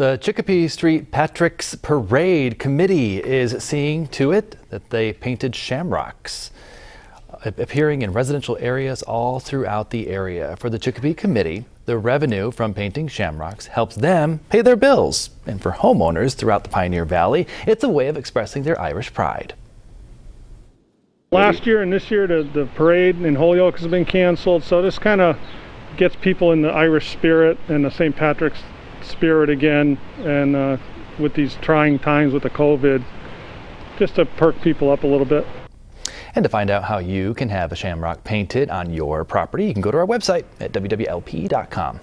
The Chicopee St. Patrick's Parade Committee is seeing to it that they painted shamrocks uh, appearing in residential areas all throughout the area. For the Chicopee Committee, the revenue from painting shamrocks helps them pay their bills. And for homeowners throughout the Pioneer Valley, it's a way of expressing their Irish pride. Last year and this year, the, the parade in Holyoke has been canceled, so this kind of gets people in the Irish spirit and the St. Patrick's spirit again and uh, with these trying times with the COVID just to perk people up a little bit. And to find out how you can have a shamrock painted on your property, you can go to our website at wwlp.com.